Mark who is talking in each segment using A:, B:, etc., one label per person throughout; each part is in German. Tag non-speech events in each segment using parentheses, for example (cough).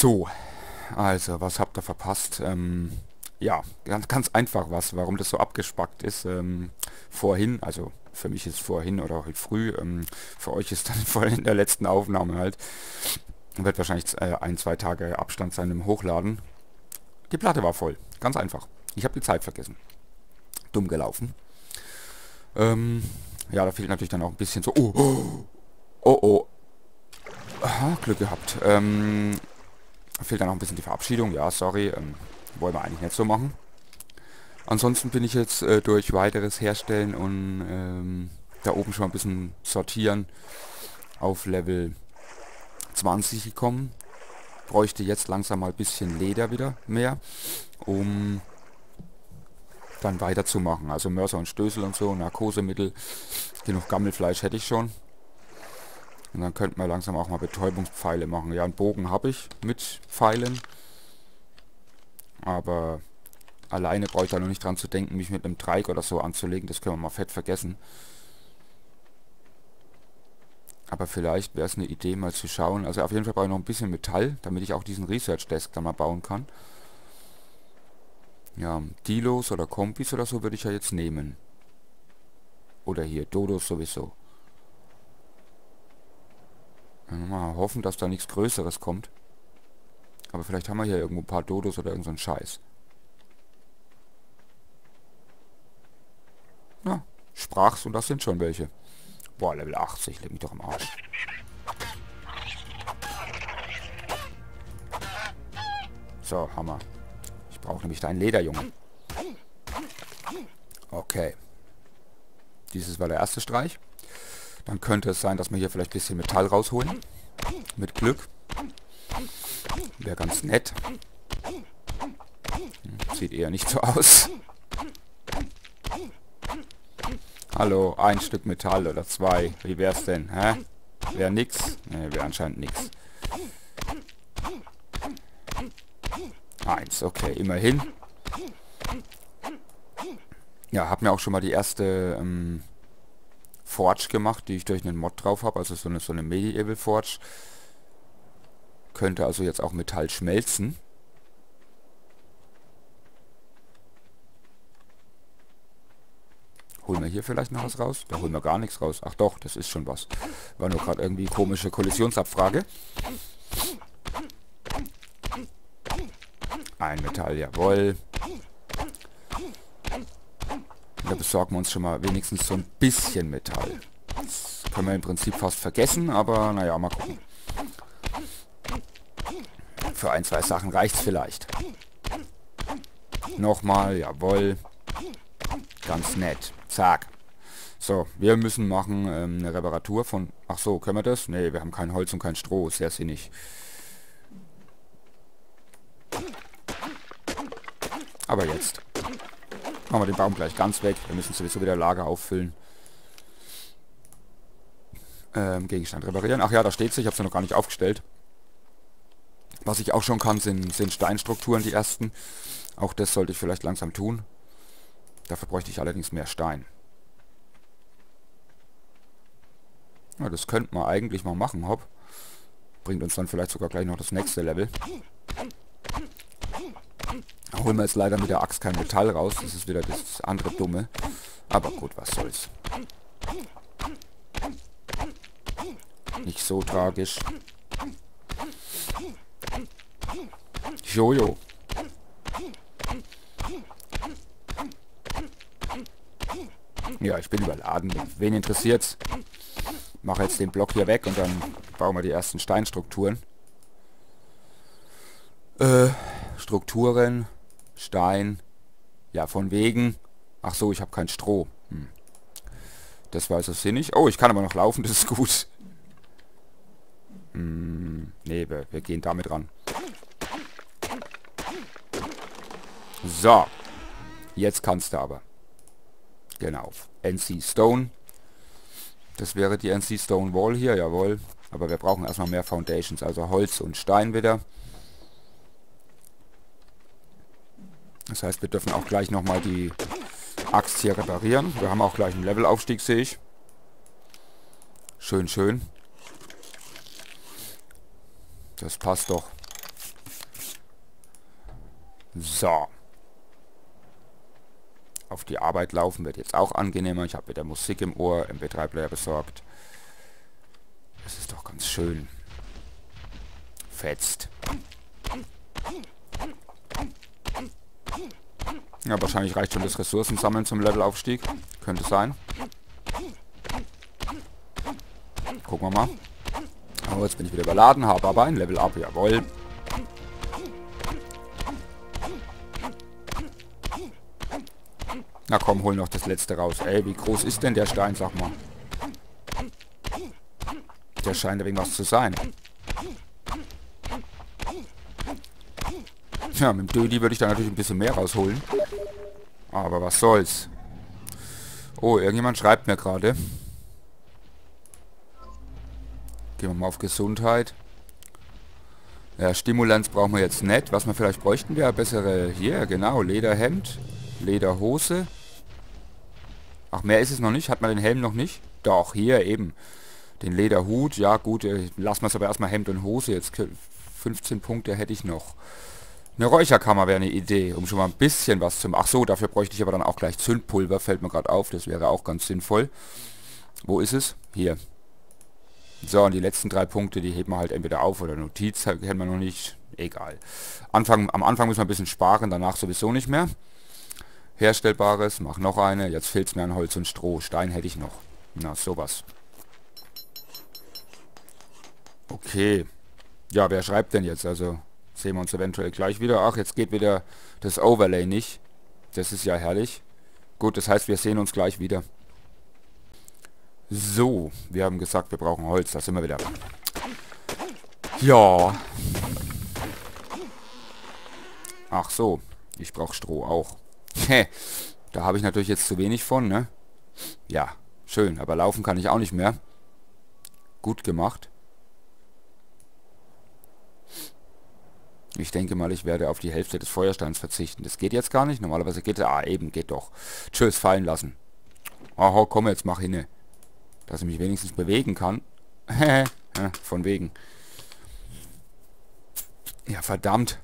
A: So, also, was habt ihr verpasst? Ähm, ja, ganz, ganz einfach was, warum das so abgespackt ist. Ähm, vorhin, also für mich ist vorhin oder heute früh, ähm, für euch ist dann (laughs) vorhin in der letzten Aufnahme halt. Wird wahrscheinlich äh, ein, zwei Tage Abstand sein im Hochladen. Die Platte war voll, ganz einfach. Ich habe die Zeit vergessen. Dumm gelaufen. Ähm, ja, da fehlt natürlich dann auch ein bisschen so... Oh, oh, oh. oh. Aha, Glück gehabt. Ähm, fehlt dann auch ein bisschen die Verabschiedung. Ja, sorry. Ähm, wollen wir eigentlich nicht so machen. Ansonsten bin ich jetzt äh, durch weiteres Herstellen und ähm, da oben schon ein bisschen sortieren auf Level 20 gekommen. Bräuchte jetzt langsam mal ein bisschen Leder wieder mehr, um dann weiterzumachen. Also Mörser und Stößel und so, Narkosemittel, genug Gammelfleisch hätte ich schon. Und dann könnten wir langsam auch mal Betäubungspfeile machen. Ja, einen Bogen habe ich mit Pfeilen. Aber alleine brauche ich da noch nicht dran zu denken, mich mit einem Dreieck oder so anzulegen. Das können wir mal fett vergessen. Aber vielleicht wäre es eine Idee, mal zu schauen. Also auf jeden Fall brauche ich noch ein bisschen Metall, damit ich auch diesen Research Desk da mal bauen kann. Ja, Dilos oder Kompis oder so würde ich ja jetzt nehmen. Oder hier, Dodos sowieso. Mal hoffen, dass da nichts Größeres kommt. Aber vielleicht haben wir hier irgendwo ein paar Dodos oder irgendeinen so Scheiß. Na, sprach's und das sind schon welche. Boah, Level 80, leg mich doch im Arsch. So, Hammer. Ich brauche nämlich dein Leder, Junge. Okay. Dieses war der erste Streich. Dann könnte es sein, dass wir hier vielleicht ein bisschen Metall rausholen. Mit Glück. Wäre ganz nett. Hm, sieht eher nicht so aus. Hallo, ein Stück Metall oder zwei. Wie wär's denn, hä? Wäre nix? Ne, wäre anscheinend nix. Eins, okay, immerhin. Ja, hab mir auch schon mal die erste ähm, Forge gemacht, die ich durch einen Mod drauf habe, also so eine, so eine Medieval Forge. Könnte also jetzt auch Metall schmelzen. Holen wir hier vielleicht noch was raus? Da holen wir gar nichts raus. Ach doch, das ist schon was. War nur gerade irgendwie komische Kollisionsabfrage. Ein Metall, jawohl. Da besorgen wir uns schon mal wenigstens so ein bisschen Metall. Das können wir im Prinzip fast vergessen, aber naja, mal gucken. Für ein, zwei Sachen reicht es vielleicht. Nochmal, jawohl. Ganz nett. Zack. So, wir müssen machen ähm, eine Reparatur von... Ach so, können wir das? Ne, wir haben kein Holz und kein Stroh. Sehr sinnig. Aber jetzt. Machen wir den Baum gleich ganz weg. Wir müssen sowieso wieder Lager auffüllen. Ähm, Gegenstand reparieren. Ach ja, da steht sie. Ich habe sie noch gar nicht aufgestellt. Was ich auch schon kann, sind, sind Steinstrukturen, die ersten. Auch das sollte ich vielleicht langsam tun. Dafür bräuchte ich allerdings mehr Stein. Ja, das könnte man eigentlich mal machen, hopp. Bringt uns dann vielleicht sogar gleich noch das nächste Level. Holen wir jetzt leider mit der Axt kein Metall raus. Das ist wieder das andere Dumme. Aber gut, was soll's. Nicht so tragisch. Jojo. Ja, ich bin überladen. Wen interessiert's? Mache jetzt den Block hier weg und dann bauen wir die ersten Steinstrukturen. Äh, Strukturen. Stein. Ja, von wegen. Ach so, ich habe kein Stroh. Hm. Das weiß es hier nicht. Oh, ich kann aber noch laufen, das ist gut. Hm, nee, wir, wir gehen damit ran. So. Jetzt kannst du aber. Genau. NC Stone. Das wäre die NC Stone Wall hier, jawohl. Aber wir brauchen erstmal mehr Foundations, also Holz und Stein wieder. Das heißt, wir dürfen auch gleich nochmal die Axt hier reparieren. Wir haben auch gleich einen Levelaufstieg, sehe ich. Schön, schön. Das passt doch. So. Auf die Arbeit laufen wird jetzt auch angenehmer. Ich habe wieder Musik im Ohr, MP3-Player besorgt. Das ist doch ganz schön. Fetzt. Ja, wahrscheinlich reicht schon das Ressourcensammeln zum Levelaufstieg. Könnte sein. Gucken wir mal. Oh, jetzt bin ich wieder überladen, habe aber ein Level Up. Jawohl. Na komm, hol noch das letzte raus. Ey, wie groß ist denn der Stein, sag mal? Der scheint irgendwas zu sein. Ja, mit dem Dödi würde ich da natürlich ein bisschen mehr rausholen. Aber was soll's. Oh, irgendjemand schreibt mir gerade. Gehen wir mal auf Gesundheit. Ja, Stimulanz brauchen wir jetzt nicht. Was wir vielleicht bräuchten, wäre bessere... Hier, genau, Lederhemd, Lederhose. Ach, mehr ist es noch nicht. Hat man den Helm noch nicht? Doch, hier eben. Den Lederhut. Ja, gut, äh, lassen wir es aber erstmal Hemd und Hose. Jetzt 15 Punkte hätte ich noch. Eine Räucherkammer wäre eine Idee, um schon mal ein bisschen was zu machen. Ach so, dafür bräuchte ich aber dann auch gleich Zündpulver, fällt mir gerade auf. Das wäre auch ganz sinnvoll. Wo ist es? Hier. So, und die letzten drei Punkte, die heben wir halt entweder auf oder Notiz, kennen wir noch nicht. Egal. Anfang, am Anfang müssen wir ein bisschen sparen, danach sowieso nicht mehr. Herstellbares, mach noch eine. Jetzt fehlt es mir an Holz und Stroh. Stein hätte ich noch. Na, sowas. Okay. Ja, wer schreibt denn jetzt? Also, sehen wir uns eventuell gleich wieder. Ach, jetzt geht wieder das Overlay nicht. Das ist ja herrlich. Gut, das heißt, wir sehen uns gleich wieder. So, wir haben gesagt, wir brauchen Holz. Da sind wir wieder. Ja. Ach so, ich brauche Stroh auch. (laughs) da habe ich natürlich jetzt zu wenig von, ne? Ja, schön, aber laufen kann ich auch nicht mehr. Gut gemacht. Ich denke mal, ich werde auf die Hälfte des Feuersteins verzichten. Das geht jetzt gar nicht. Normalerweise geht es... Ah, eben, geht doch. Tschüss, fallen lassen. Aha, komm jetzt, mach hinne dass ich mich wenigstens bewegen kann. (laughs) Von wegen. Ja, verdammt.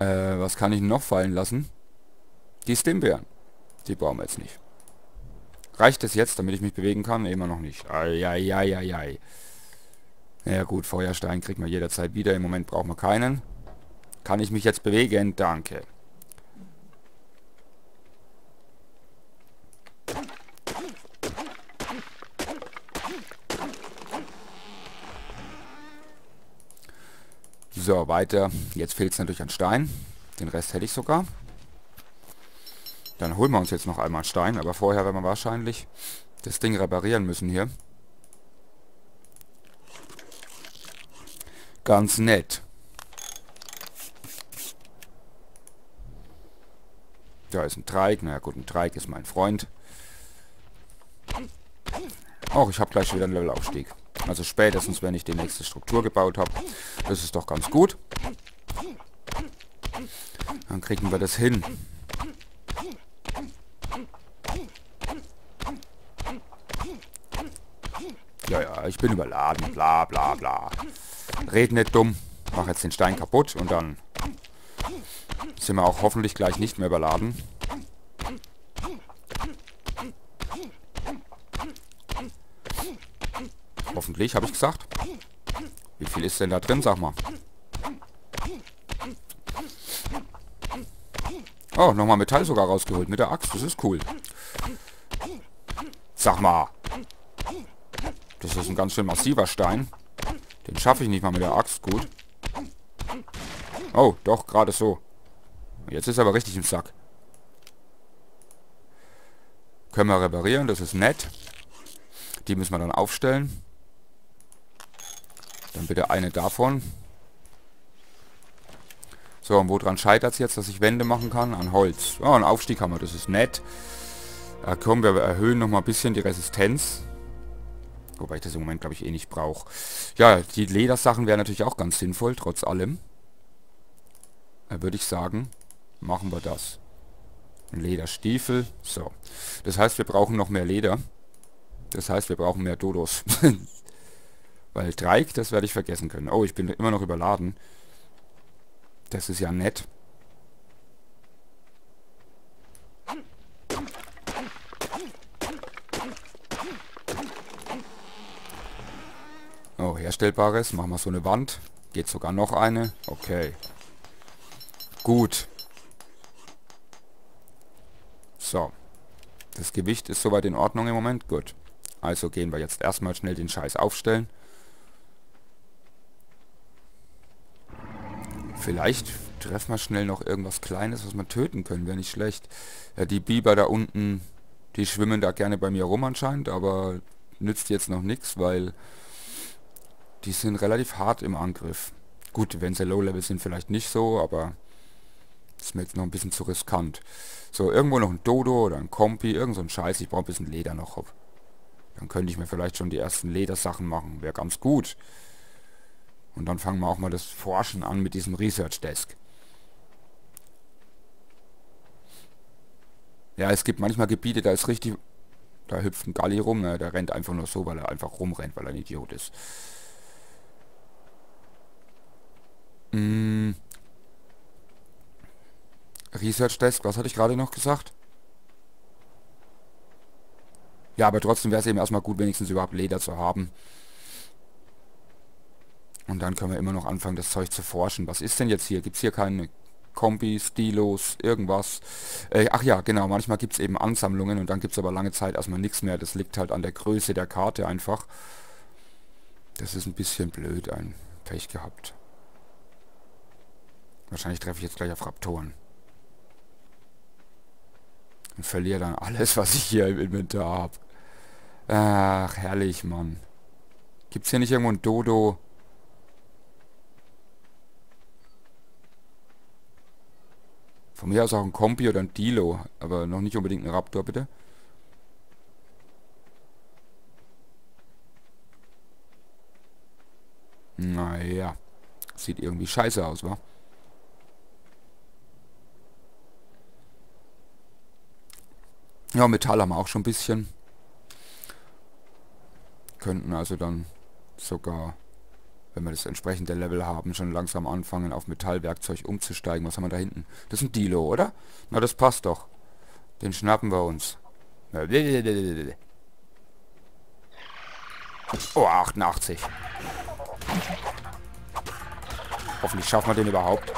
A: Äh, was kann ich noch fallen lassen? Die Stimbeeren. Die brauchen wir jetzt nicht. Reicht es jetzt, damit ich mich bewegen kann? Immer noch nicht. Eieieiei. Ja gut, Feuerstein kriegt man jederzeit wieder. Im Moment brauchen wir keinen. Kann ich mich jetzt bewegen? Danke. So, weiter. Jetzt fehlt es natürlich an Stein. Den Rest hätte ich sogar. Dann holen wir uns jetzt noch einmal Stein, aber vorher werden wir wahrscheinlich das Ding reparieren müssen hier. Ganz nett. Da ist ein Dreieck. Na ja, gut, ein Dreieck ist mein Freund. Och, ich habe gleich wieder einen Levelaufstieg. Also spätestens, wenn ich die nächste Struktur gebaut habe. Das ist doch ganz gut. Dann kriegen wir das hin. Ja, ja, ich bin überladen. Bla, bla, bla. Red nicht dumm. Mach jetzt den Stein kaputt und dann sind wir auch hoffentlich gleich nicht mehr überladen. Hoffentlich, habe ich gesagt. Wie viel ist denn da drin, sag mal? Oh, nochmal Metall sogar rausgeholt mit der Axt. Das ist cool. Sag mal. Das ist ein ganz schön massiver Stein. Den schaffe ich nicht mal mit der Axt gut. Oh, doch, gerade so. Jetzt ist er aber richtig im Sack. Können wir reparieren, das ist nett. Die müssen wir dann aufstellen. Dann bitte eine davon. So, und woran scheitert es jetzt, dass ich Wände machen kann? An Holz. Oh, ein Aufstieg haben wir, das ist nett. Ja, komm, wir erhöhen noch mal ein bisschen die Resistenz. Wobei ich das im Moment, glaube ich, eh nicht brauche. Ja, die Ledersachen wären natürlich auch ganz sinnvoll, trotz allem. Da würde ich sagen, machen wir das. Lederstiefel. So. Das heißt, wir brauchen noch mehr Leder. Das heißt, wir brauchen mehr Dodos. (laughs) Weil Dreieck, das werde ich vergessen können. Oh, ich bin immer noch überladen. Das ist ja nett. Oh, herstellbares. Machen wir so eine Wand. Geht sogar noch eine. Okay. Gut. So. Das Gewicht ist soweit in Ordnung im Moment. Gut. Also gehen wir jetzt erstmal schnell den Scheiß aufstellen. Vielleicht treffen wir schnell noch irgendwas Kleines, was wir töten können. Wäre nicht schlecht. Ja, die Biber da unten, die schwimmen da gerne bei mir rum anscheinend, aber nützt jetzt noch nichts, weil die sind relativ hart im Angriff. Gut, wenn sie Low-Level sind, vielleicht nicht so, aber ist mir jetzt noch ein bisschen zu riskant. So, irgendwo noch ein Dodo oder ein Kompi, irgend so ein Scheiß. Ich brauche ein bisschen Leder noch. Dann könnte ich mir vielleicht schon die ersten Ledersachen machen. Wäre ganz gut. Und dann fangen wir auch mal das Forschen an mit diesem Research Desk. Ja, es gibt manchmal Gebiete, da ist richtig... Da hüpft ein Galli rum, ne? der rennt einfach nur so, weil er einfach rumrennt, weil er ein Idiot ist. Mm. Research Desk, was hatte ich gerade noch gesagt? Ja, aber trotzdem wäre es eben erstmal gut, wenigstens überhaupt Leder zu haben. Und dann können wir immer noch anfangen, das Zeug zu forschen. Was ist denn jetzt hier? Gibt es hier keine Kombis, Stilos, irgendwas? Äh, ach ja, genau, manchmal gibt es eben Ansammlungen und dann gibt es aber lange Zeit erstmal nichts mehr. Das liegt halt an der Größe der Karte einfach. Das ist ein bisschen blöd, ein Pech gehabt. Wahrscheinlich treffe ich jetzt gleich auf Raptoren. Und verliere dann alles, (laughs) was ich hier im Inventar habe. Ach, herrlich, Mann. Gibt es hier nicht irgendwo ein Dodo? Von mir aus auch ein Kompi oder ein Dilo, aber noch nicht unbedingt ein Raptor, bitte. Naja, sieht irgendwie scheiße aus, wa? Ja, Metall haben wir auch schon ein bisschen. Könnten also dann sogar, wenn wir das entsprechende Level haben, schon langsam anfangen, auf Metallwerkzeug umzusteigen. Was haben wir da hinten? Das ist ein Dilo, oder? Na, das passt doch. Den schnappen wir uns. Oh, 88. Hoffentlich schaffen wir den überhaupt.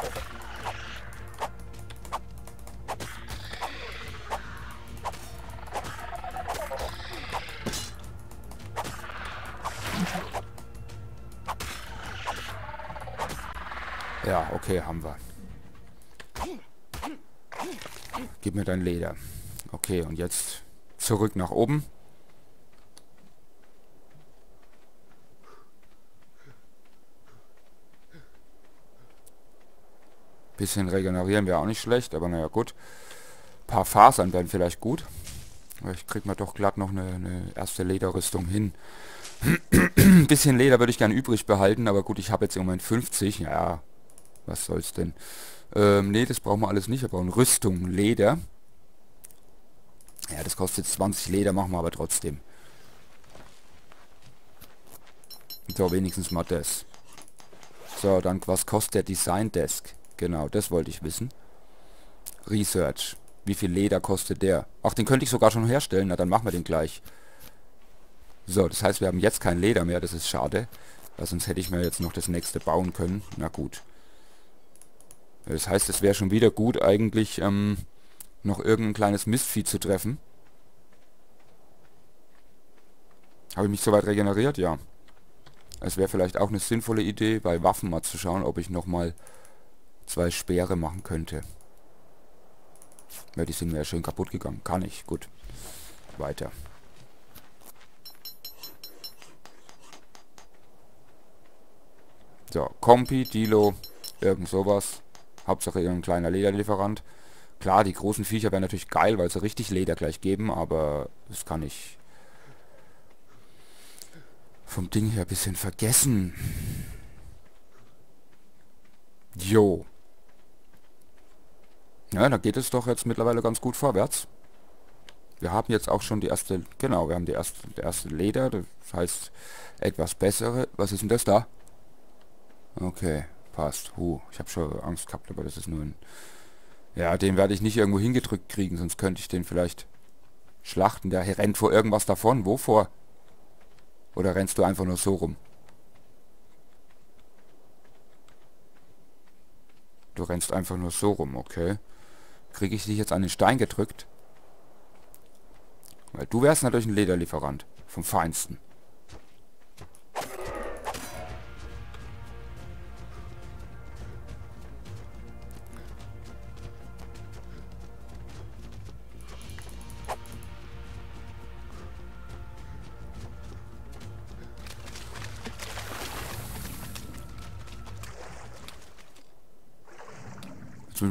A: Ja, okay, haben wir. Gib mir dein Leder. Okay, und jetzt zurück nach oben. Bisschen regenerieren wäre auch nicht schlecht, aber naja, gut. Ein paar Fasern wären vielleicht gut. Ich krieg mal doch glatt noch eine, eine erste Lederrüstung hin. (clears throat) Ein bisschen Leder würde ich gern übrig behalten, aber gut, ich habe jetzt im Moment 50. Ja, was soll's denn? Ähm, nee, das brauchen wir alles nicht. Wir brauchen Rüstung, Leder. Ja, das kostet 20 Leder, machen wir aber trotzdem. So, wenigstens mal das. So, dann was kostet der Design Desk? Genau, das wollte ich wissen. Research. Wie viel Leder kostet der? Ach, den könnte ich sogar schon herstellen. Na, dann machen wir den gleich. So, das heißt, wir haben jetzt kein Leder mehr. Das ist schade. Weil sonst hätte ich mir jetzt noch das nächste bauen können. Na gut. Das heißt, es wäre schon wieder gut, eigentlich ähm, noch irgendein kleines Mistvieh zu treffen. Habe ich mich soweit regeneriert? Ja. Es wäre vielleicht auch eine sinnvolle Idee, bei Waffen mal zu schauen, ob ich nochmal zwei Speere machen könnte. Ja, die sind mir ja schön kaputt gegangen. Kann ich. Gut. Weiter. So, Kompi, Dilo, irgend sowas. Hauptsache irgendein kleiner Lederlieferant. Klar, die großen Viecher wären natürlich geil, weil sie richtig Leder gleich geben, aber das kann ich vom Ding her ein bisschen vergessen. Jo. Ja, da geht es doch jetzt mittlerweile ganz gut vorwärts. Wir haben jetzt auch schon die erste, genau, wir haben die erste, die erste Leder, das heißt etwas bessere. Was ist denn das da? Okay passt. Oh, ich habe schon Angst gehabt, aber das ist nur ein... Ja, den werde ich nicht irgendwo hingedrückt kriegen, sonst könnte ich den vielleicht schlachten. Der rennt vor irgendwas davon. Wovor? Oder rennst du einfach nur so rum? Du rennst einfach nur so rum, okay. Kriege ich dich jetzt an den Stein gedrückt? Weil du wärst natürlich ein Lederlieferant. Vom Feinsten.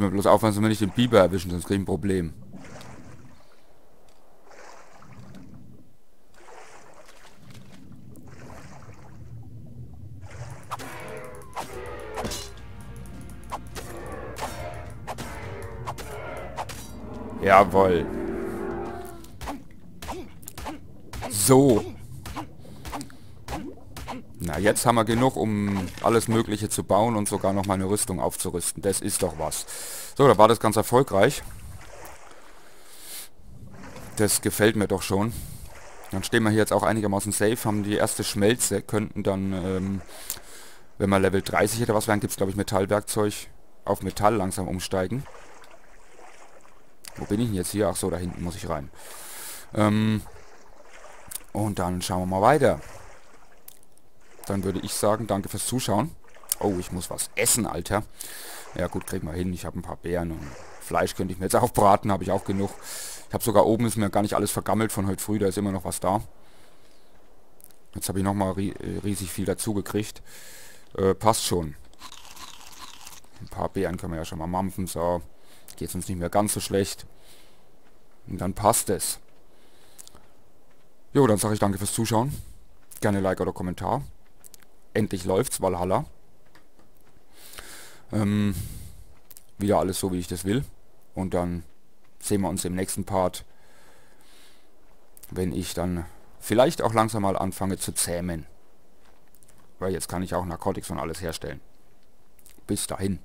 A: Müssen bloß aufpassen, dass wir nicht den Biber erwischen, sonst kriegen wir ein Problem. Jawoll. So. Na, jetzt haben wir genug, um alles Mögliche zu bauen und sogar noch mal eine Rüstung aufzurüsten. Das ist doch was. So, da war das ganz erfolgreich. Das gefällt mir doch schon. Dann stehen wir hier jetzt auch einigermaßen safe, haben die erste Schmelze, könnten dann, ähm, wenn wir Level 30 oder was werden, gibt es glaube ich Metallwerkzeug auf Metall langsam umsteigen. Wo bin ich denn jetzt hier? Ach so, da hinten muss ich rein. Ähm, und dann schauen wir mal weiter. Dann würde ich sagen, danke fürs Zuschauen. Oh, ich muss was essen, Alter. Ja gut, kriegen wir hin. Ich habe ein paar Beeren und Fleisch könnte ich mir jetzt (laughs) auch braten, habe ich auch genug. Ich habe sogar oben ist mir gar nicht alles vergammelt von heute früh, da ist immer noch was da. Jetzt habe ich nochmal ri riesig viel dazu gekriegt. Äh, passt schon. Ein paar Beeren können wir ja schon mal mampfen, so geht uns nicht mehr ganz so schlecht. Und dann passt es. Jo, dann sage ich danke fürs Zuschauen. Gerne Like oder Kommentar. Endlich läuft's, Valhalla. Ähm, wieder alles so, wie ich das will. Und dann sehen wir uns im nächsten Part, wenn ich dann vielleicht auch langsam mal anfange zu zähmen. Weil jetzt kann ich auch Narcotics und alles herstellen. Bis dahin.